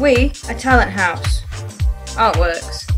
We are Talent House. Artworks.